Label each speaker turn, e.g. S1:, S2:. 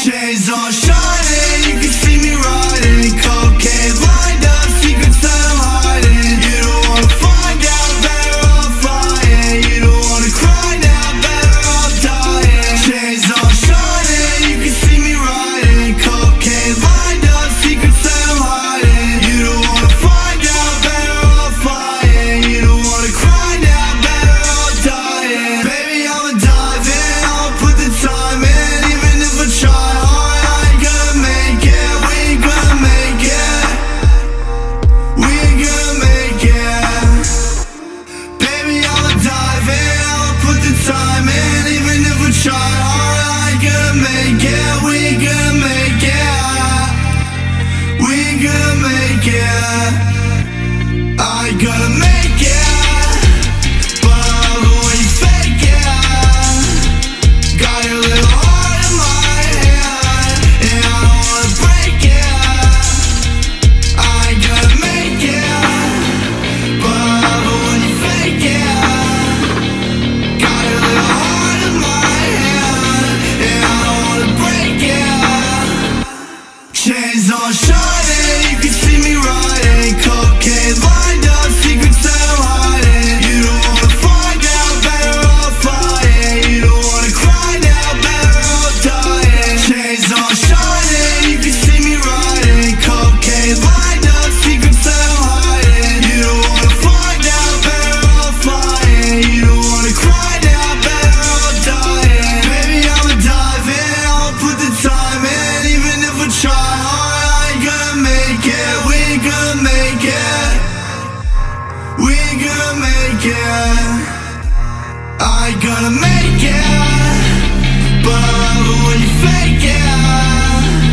S1: Chains on shining, gonna make it. I gonna make it. But when you fake it.